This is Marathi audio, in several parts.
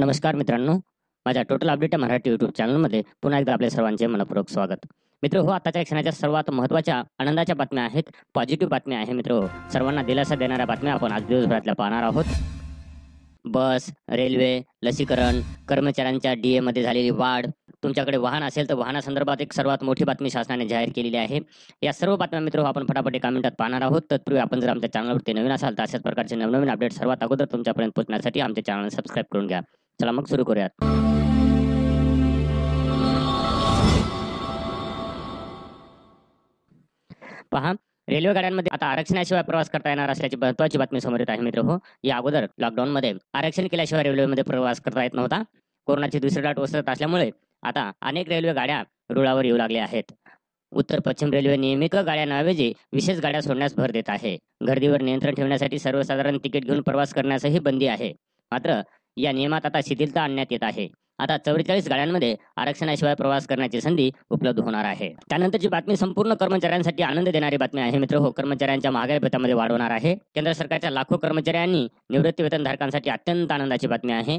नमस्कार मित्रांनो. माझ्या टोटल अपडेट मराठी युट्यूब चॅनलमध्ये पुन्हा एकदा आपल्या सर्वांचे मनपूर्वक स्वागत. मित्र हो आताच्या क्षणाच्या सर्वात महत्त्वाच्या आनंदाच्या बातम्या आहेत. पॉझिटिव्ह बातम्या आहे मित्र हो. सर्वांना दिलासा देणाऱ्या बातम्या आपण आज दिवसभरातल्या पाहणार आहोत. बस रेल्वे लसीकरण कर्मचाऱ्यांच्या डी मध्ये झालेली वाढ. तुमच्याकडे वाहन असेल तर वाहनासंदर्भात एक सर्वात मोठी बातमी शासनाने जाहीर केलेली आहे. या सर्व बातम्या मित्र हो, आपण फटाफट एका मिनिटात पाहणार आहोत. तत्पूर्वी आपण जर आमच्या चॅनलवरती नवीन असाल तर अशाच प्रकारचे नवनवीन अपडेट सर्वात अगोदर तुमच्यापर्यंत पोहोचण्यासाठी आमच्या चॅनल सबस्क्राईब करून घ्या. चला मग सुरू करूयात. पहा रेल्वे गाड्यांमध्ये आता आरक्षणाशिवाय प्रवास करता येणार असल्याची महत्वाची बातमी समोर येत आहे मित्र हो. या अगोदर लॉकडाऊन मध्ये आरक्षण केल्याशिवाय रेल्वेमध्ये प्रवास करता येत नव्हता. कोरोनाची दुसरी लाट ओसरत असल्यामुळे आता अनेक रेल्वे गाड्या रुळावर येऊ लागल्या आहेत. उत्तर पश्चिम रेल्वे नियमित गाड्यांऐवजी विशेष गाड्या सोडण्यास भर देत आहे. गर्दीवर नियंत्रण ठेवण्यासाठी सर्वसाधारण तिकीट घेऊन प्रवास करण्यासही बंदी आहे. मात्र या नियमात आता शिथिलता आणण्यात येत आहे. आता चौवेचाळीस गाड्यांमध्ये आरक्षणाशिवाय प्रवास करण्याची संधी उपलब्ध होणार आहे. त्यानंतरची बातमी संपूर्ण कर्मचाऱ्यांसाठी आनंद देणारी बातमी आहे मित्र. हो कर्मचाऱ्यांच्या महागाई भत्त्यामध्ये वाढवणार आहे. केंद्र सरकारच्या लाखो कर्मचाऱ्यांनी निवृत्ती वेतनधारकांसाठी अत्यंत आनंदाची बातमी आहे.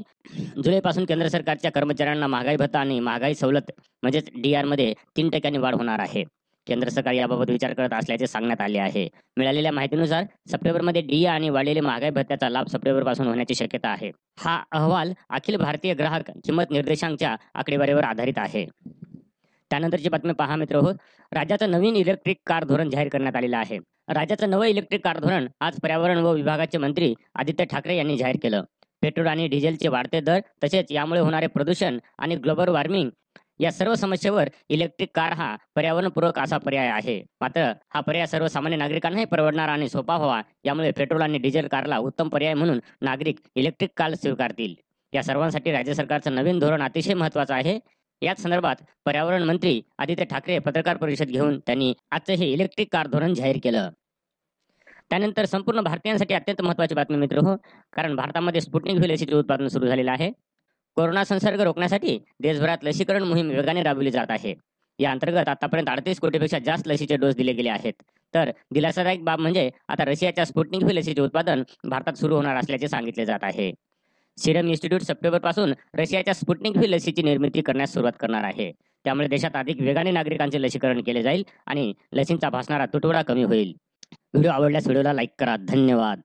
जुलैपासून केंद्र सरकारच्या कर्मचाऱ्यांना महागाई भत्ता आणि महागाई सवलत म्हणजेच डी आरमध्ये तीन टक्क्यांनी वाढ होणार आहे. केंद्र सरकार याबाबत विचार करत असल्याचे सांगण्यात आले आहे. मिळालेल्या माहितीनुसार सप्टेंबरमध्ये डी आणि वाढलेले महागाई भत्त्याचा लाभ सप्टेंबरपासून होण्याची शक्यता आहे. हा अहवाल अखिल भारतीय ग्राहक किंमत निर्देशांकच्या आकडेवारीवर आधारित आहे. त्यानंतरची बातमी पहा मित्र हो. राज्याचं नवीन इलेक्ट्रिक कार धोरण जाहीर करण्यात आलेलं आहे. राज्याचं नवं इलेक्ट्रिक कार धोरण आज पर्यावरण व विभागाचे मंत्री आदित्य ठाकरे यांनी जाहीर केलं. पेट्रोल आणि डिझेलचे वाढते दर तसेच यामुळे होणारे प्रदूषण आणि ग्लोबल वॉर्मिंग या सर्व समस्येवर इलेक्ट्रिक कार हा पर्यावरणपूरक असा पर्याय आहे. मात्र हा पर्याय सर्वसामान्य नागरिकांनाही परवडणारा आणि सोपा व्हावा यामुळे पेट्रोल आणि डिझेल कारला उत्तम पर्याय म्हणून नागरिक इलेक्ट्रिक कार स्वीकारतील. या सर्वांसाठी राज्य सरकारचं नवीन धोरण अतिशय महत्वाचं आहे. याच संदर्भात पर्यावरण मंत्री आदित्य ठाकरे पत्रकार परिषद घेऊन त्यांनी आजचं हे इलेक्ट्रिक कार धोरण जाहीर केलं. त्यानंतर संपूर्ण भारतीयांसाठी अत्यंत महत्वाची बातमी मित्र हो कारण भारतामध्ये स्पुटनिक व्ही लसीचे उत्पादन सुरू झालेलं आहे. कोरोना संसर्ग रोखण्यासाठी देशभरात लसीकरण मोहीम वेगाने राबवली जात आहे. या अंतर्गत आतापर्यंत अडतीस कोटीपेक्षा जास्त लसीचे डोस दिले गेले आहेत. तर दिलासादायक बाब म्हणजे आता रशियाच्या स्पुटनिक व्ही लसीचे उत्पादन भारतात सुरू होणार असल्याचे सांगितले जात आहे. सिरम इन्स्टिट्यूट सप्टेंबरपासून रशियाच्या स्पुटनिक व्ही लसीची निर्मिती करण्यास सुरुवात करणार आहे. त्यामुळे देशात अधिक वेगाने नागरिकांचे लसीकरण केले जाईल आणि लसींचा भासणारा तुटवडा कमी होईल. व्हिडिओ आवडल्यास व्हिडिओला लाईक करा. धन्यवाद.